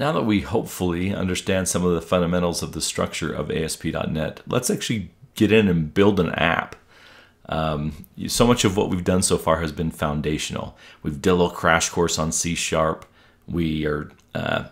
now that we hopefully understand some of the fundamentals of the structure of ASP.NET, let's actually get in and build an app. Um, so much of what we've done so far has been foundational. We've did a little crash course on C Sharp. We are uh,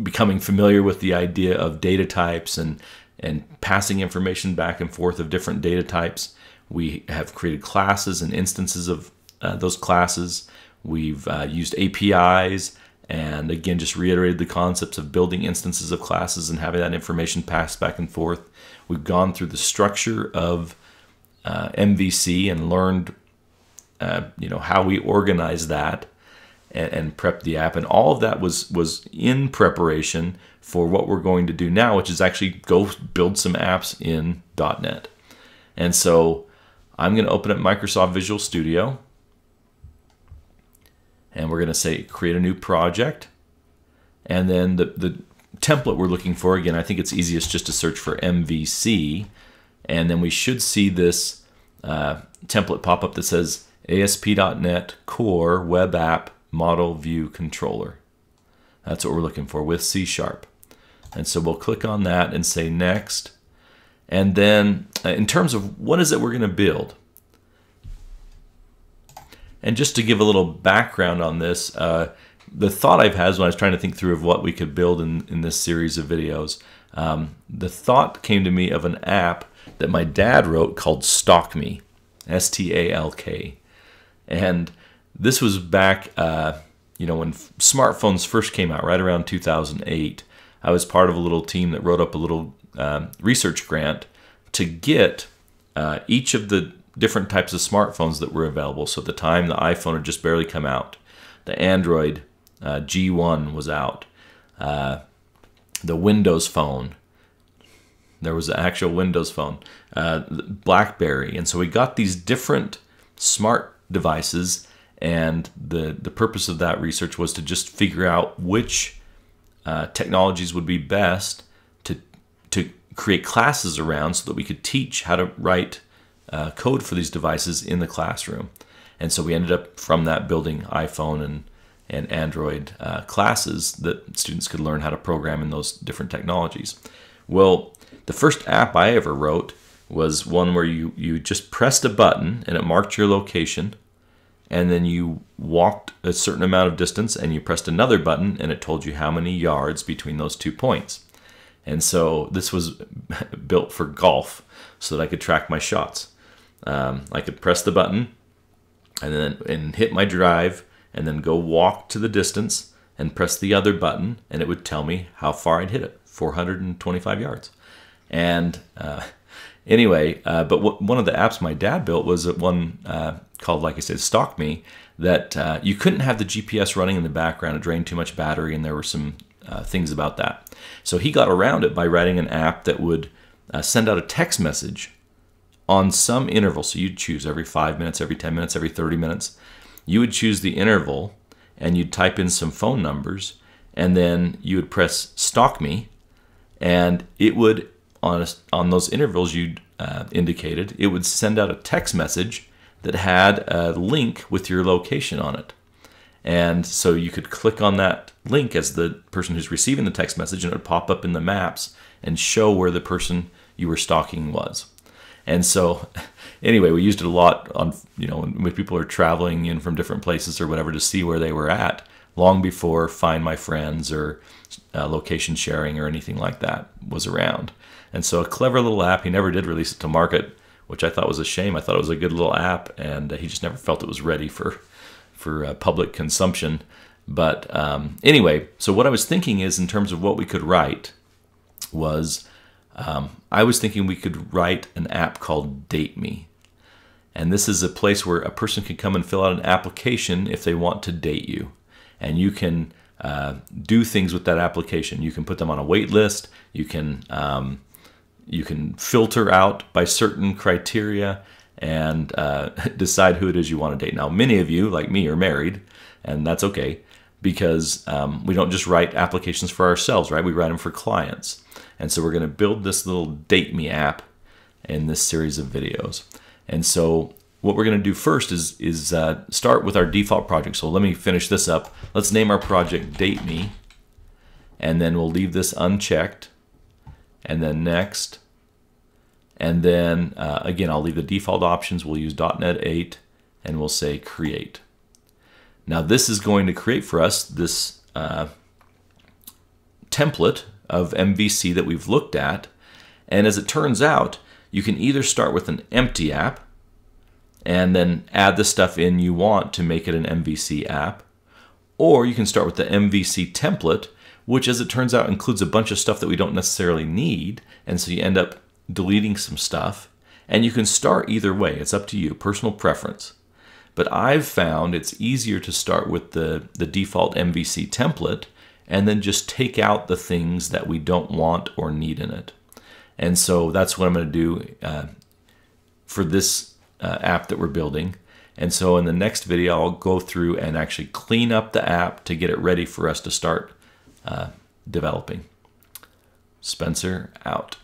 becoming familiar with the idea of data types and, and passing information back and forth of different data types. We have created classes and instances of uh, those classes. We've uh, used APIs and again just reiterated the concepts of building instances of classes and having that information passed back and forth. We've gone through the structure of uh, MVC and learned uh, you know how we organize that and, and prep the app. And all of that was was in preparation for what we're going to do now which is actually go build some apps in .NET. And so I'm going to open up Microsoft Visual Studio and we're going to say create a new project and then the, the template we're looking for again I think it's easiest just to search for MVC and then we should see this uh, template pop up that says ASP.NET Core Web App Model View Controller. That's what we're looking for with C Sharp. And so we'll click on that and say next. And then uh, in terms of what is it we're going to build, and just to give a little background on this, uh, the thought I've had when I was trying to think through of what we could build in, in this series of videos, um, the thought came to me of an app that my dad wrote called Stalk Me, S T A L K. And this was back, uh, you know, when smartphones first came out, right around 2008. I was part of a little team that wrote up a little um, research grant to get uh, each of the different types of smartphones that were available. So at the time, the iPhone had just barely come out. The Android uh, G1 was out. Uh, the Windows Phone. There was an actual Windows Phone. Uh, BlackBerry. And so we got these different smart devices and the, the purpose of that research was to just figure out which uh, technologies would be best to, to create classes around so that we could teach how to write uh, code for these devices in the classroom. And so we ended up from that building iPhone and, and Android uh, classes that students could learn how to program in those different technologies. Well, the first app I ever wrote was one where you, you just pressed a button and it marked your location and then you walked a certain amount of distance and you pressed another button and it told you how many yards between those two points. And so this was built for golf so that I could track my shots. Um, I could press the button and then and hit my drive and then go walk to the distance and press the other button and it would tell me how far I'd hit it 425 yards. And uh, anyway, uh, but what, one of the apps my dad built was one uh, called, like I said, Stalk Me, that uh, you couldn't have the GPS running in the background. It drained too much battery, and there were some uh, things about that. So he got around it by writing an app that would uh, send out a text message on some interval. So you'd choose every five minutes, every 10 minutes, every 30 minutes. You would choose the interval, and you'd type in some phone numbers, and then you would press Stalk Me, and it would on a, on those intervals you uh, indicated, it would send out a text message that had a link with your location on it. And so you could click on that link as the person who's receiving the text message, and it would pop up in the maps and show where the person you were stalking was. And so, anyway, we used it a lot on, you know, when people are traveling in from different places or whatever to see where they were at, long before Find My Friends or uh, location sharing or anything like that was around. And so, a clever little app. He never did release it to market which I thought was a shame. I thought it was a good little app, and uh, he just never felt it was ready for for uh, public consumption. But um, anyway, so what I was thinking is, in terms of what we could write, was um, I was thinking we could write an app called Date Me. And this is a place where a person can come and fill out an application if they want to date you. And you can uh, do things with that application. You can put them on a wait list. You can um, you can filter out by certain criteria and uh, decide who it is you want to date. Now, many of you, like me, are married, and that's okay because um, we don't just write applications for ourselves, right? We write them for clients. And so we're going to build this little Date Me app in this series of videos. And so what we're going to do first is, is uh, start with our default project. So let me finish this up. Let's name our project Date Me. and then we'll leave this unchecked, and then next, and then uh, again, I'll leave the default options. We'll use .NET 8, and we'll say create. Now this is going to create for us this uh, template of MVC that we've looked at. And as it turns out, you can either start with an empty app and then add the stuff in you want to make it an MVC app. Or you can start with the MVC template, which as it turns out includes a bunch of stuff that we don't necessarily need. And so you end up deleting some stuff. And you can start either way. It's up to you, personal preference. But I've found it's easier to start with the, the default MVC template and then just take out the things that we don't want or need in it. And so that's what I'm going to do uh, for this uh, app that we're building. And so in the next video, I'll go through and actually clean up the app to get it ready for us to start uh, developing. Spencer out.